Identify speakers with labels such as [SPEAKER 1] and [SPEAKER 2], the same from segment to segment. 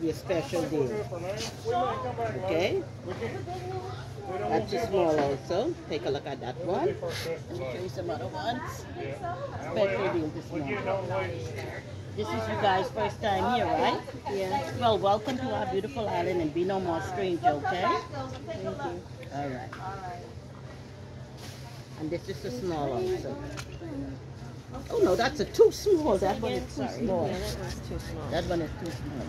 [SPEAKER 1] Be a special deal. Okay? That's a small also. Take a look at that one. Show you some other ones. Special deal this morning. This is you guys' first time here, right? Yeah. Well, welcome to our beautiful island and be no more stranger, okay? Thank you. All right. And this is the small also. Oh no, that's a too small. That one is too small.
[SPEAKER 2] Yeah, that one's too small.
[SPEAKER 1] That one is too small.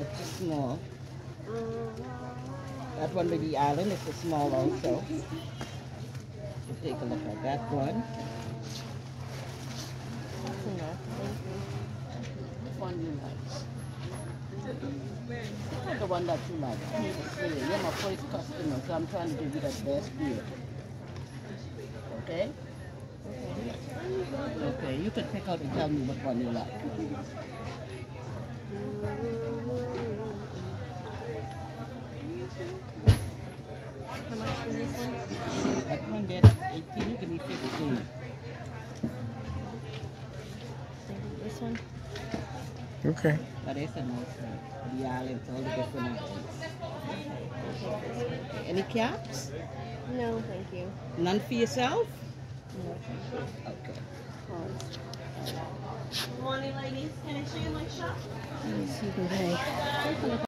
[SPEAKER 1] It's too small. That one with the island is a small also. You take a look at that one.
[SPEAKER 2] That's enough.
[SPEAKER 1] One you like? Pick the one that you like. You're my first customer, so I'm trying to give you the best deal. Okay? Okay, you can pick out and tell me what one you like.
[SPEAKER 2] How much for this one?
[SPEAKER 1] That one get 18, you give me 15.
[SPEAKER 2] This one?
[SPEAKER 3] Okay.
[SPEAKER 1] But it's a nice one. The islands, all the different islands. Any caps?
[SPEAKER 2] No, thank you.
[SPEAKER 1] None for yourself?
[SPEAKER 2] No, thank you.
[SPEAKER 1] Okay.
[SPEAKER 2] Pause.
[SPEAKER 4] Morning, ladies. Can I show you my shop?
[SPEAKER 2] Let me see today.